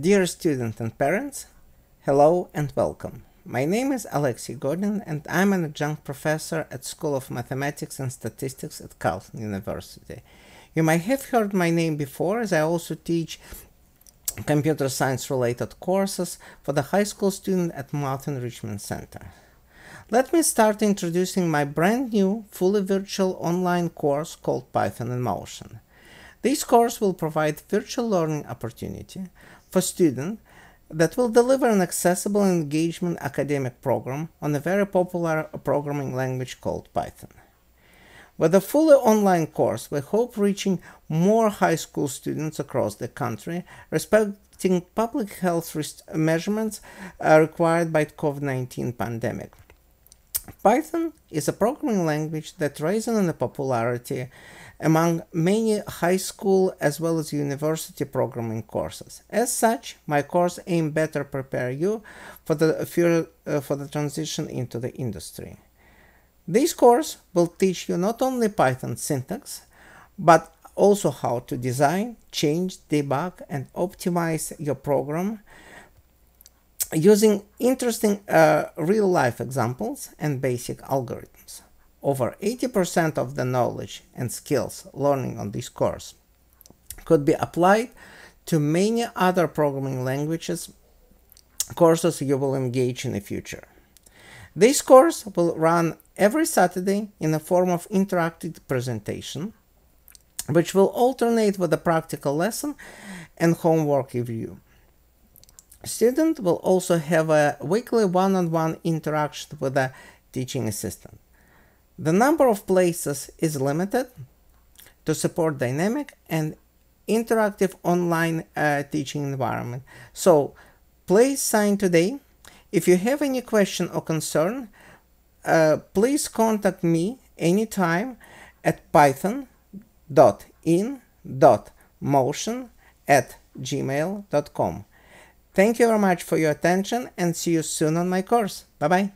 Dear students and parents, hello and welcome. My name is Alexey Godin and I'm an adjunct professor at School of Mathematics and Statistics at Carleton University. You might have heard my name before as I also teach computer science related courses for the high school student at Math Enrichment Center. Let me start introducing my brand new fully virtual online course called Python in Motion. This course will provide virtual learning opportunity for students that will deliver an accessible engagement academic program on a very popular programming language called Python. With a fully online course, we hope reaching more high school students across the country, respecting public health measurements uh, required by COVID-19 pandemic. Python is a programming language that raises in the popularity among many high school as well as university programming courses. As such, my course aim better prepare you for the, uh, for the transition into the industry. This course will teach you not only Python syntax, but also how to design, change, debug, and optimize your program using interesting uh, real-life examples and basic algorithms. Over 80% of the knowledge and skills learning on this course could be applied to many other programming languages courses you will engage in the future. This course will run every Saturday in the form of interactive presentation, which will alternate with a practical lesson and homework review. Student will also have a weekly one-on-one -on -one interaction with a teaching assistant. The number of places is limited to support dynamic and interactive online uh, teaching environment. So please sign today. If you have any question or concern, uh, please contact me anytime at python.in.motion at gmail.com. Thank you very much for your attention and see you soon on my course. Bye bye.